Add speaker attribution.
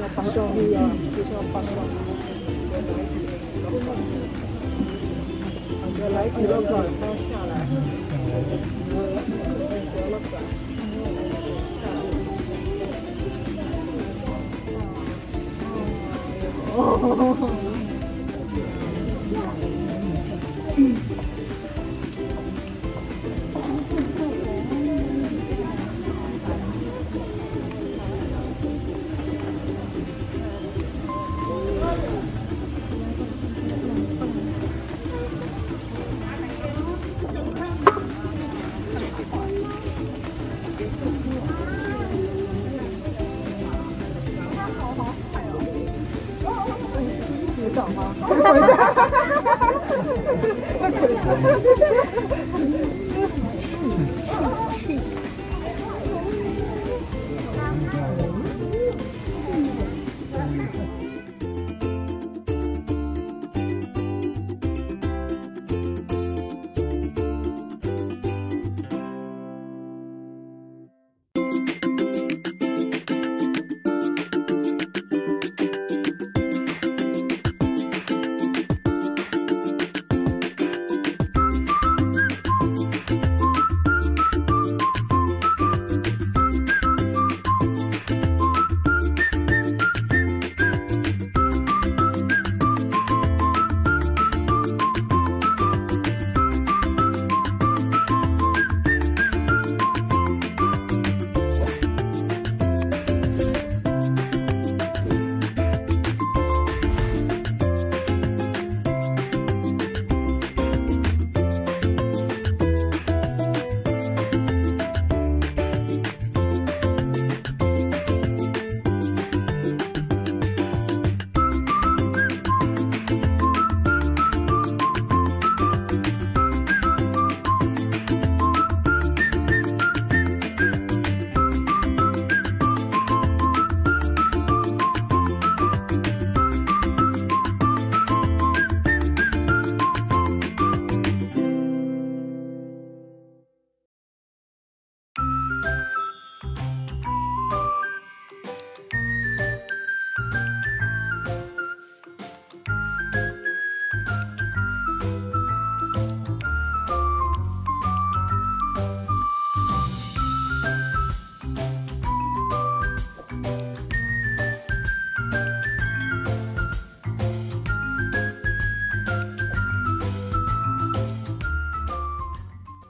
Speaker 1: cho bằng cho huy à cho bằng bằng cái lấy cái lớp rồi Oh,
Speaker 2: 哈哈哈哈！